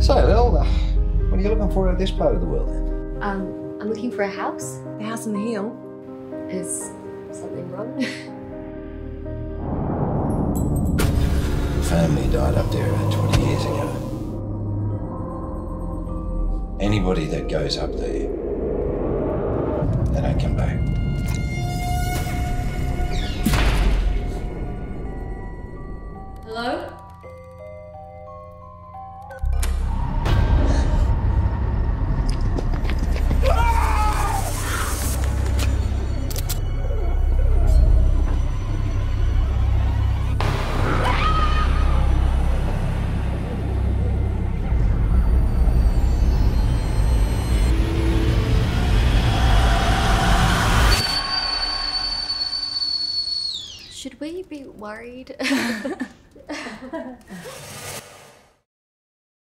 So, Lil, uh, what are you looking for out this part of the world then? Um, I'm looking for a house. The house on the hill. Is something wrong? the Family died up there about 20 years ago. Anybody that goes up there, they don't come back. Hello? Should we be worried?